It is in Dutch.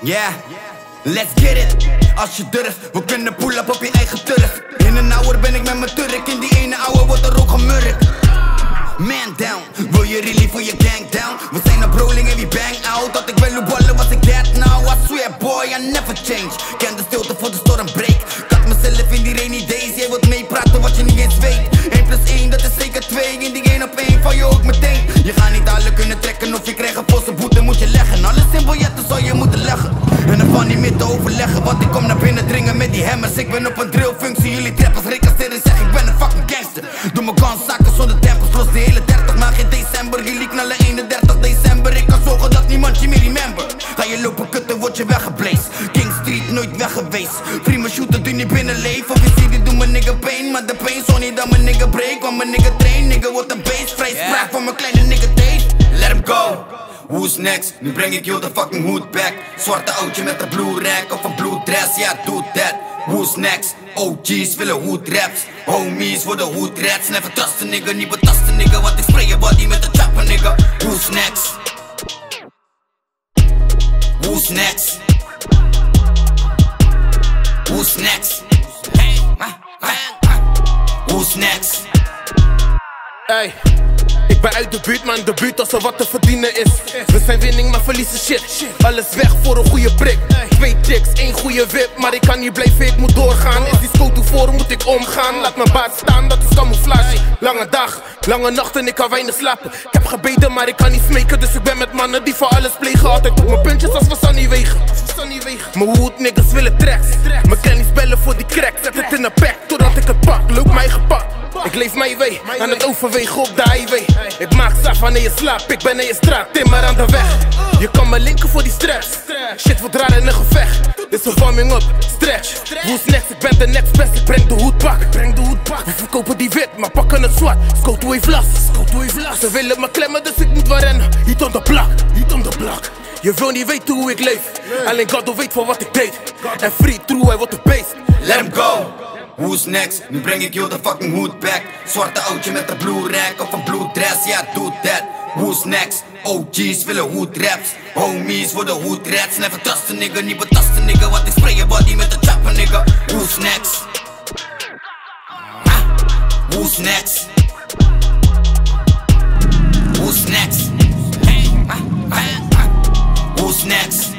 Yeah, let's get it. Als je durft, we kunnen pull up op je eigen turf. In een hour ben ik met mijn Turk, in die ene ouwe wordt er ook gemurkt. Man down, wil je really voor je gang down? We zijn op rolling en we bang out. Dat ik wil ballen was ik that now. I swear boy, I never change. Ken de stilte voor de storm break. Kat mezelf in die rainy days. Jij wilt meepraten wat je niet eens weet. Want ik kom naar binnen dringen met die hammers. Ik ben op een drillfunctie, jullie trappers recasteren zeg ik ben een fucking gangster. Doe mijn guns zakken zonder tempels, los de hele 30 maar geen december. Jullie knallen 31 december, ik kan zorgen dat niemand je meer remember. Ga je lopen kutten, word je weggeblazen. King Street nooit weg geweest. Prima shooter, doe niet binnenleven. Of je ziet, die doe mijn nigga pain. Maar de pain zal niet dat mijn nigga break. Want mijn nigga train, nigga wordt een base. Vrij spraak van mijn kleine nigga taste. Let him go. Who's next? Nu breng ik heel de fucking hood back. Zwarte oudje met een blue rack of een blue dress, ja, doe that. Who's next? OG's willen hood raps. Homies worden hood rats. Never trust a nigga, niet betasten nigga. Want ik spray je body met de chopper nigga. Who's next? Who's next? Who's next? Who's next? Ey, ik ben uit de buurt, maar in de buurt als er wat te verdienen is. We zijn winning, maar verliezen shit. Alles weg voor een goede prik. Twee chicks, één goede whip, maar ik kan niet blijven, ik moet doorgaan. Is die scoot voor, moet ik omgaan? Laat mijn baas staan, dat is camouflage. Lange dag, lange nacht en ik kan weinig slapen. Ik heb gebeden, maar ik kan niet smeken, dus ik ben met mannen die voor alles plegen. Altijd op mijn puntjes als we Sunny wegen. Mijn hoed niggas willen tracks. Mijn kennis bellen voor die crack. Zet het in een pack leef mijn way, aan het overwegen op de highway. Ik maak saf wanneer je slaapt, ik ben in je straat, timmer aan de weg. Je kan me linken voor die stress. Shit wordt raar in een gevecht. Dit is een warming up, stretch. Who's next? Ik ben de next best, ik breng de hoed pak. Breng de hoed pak. We verkopen die wit, maar pakken het zwart. Scoto heeft last, Scoto heeft last. Ze willen me klemmen, dus ik moet wel rennen. Niet on the block, niet on the block. Je wil niet weten hoe ik leef. Alleen God weet van wat ik deed. En free true, hij wordt de beest. Let him go who's next? Nu breng ik jou de fucking hood back. Zwarte oudje met de blue rack of een blue dress, ja yeah, do that. Who's next? OG's willen hood raps. Homies voor de rats. Never trust a nigga, niet betasten nigga. Wat ik spray je body met de chopper nigga. Who's next? Who's next? Who's next? Hey. Who's next?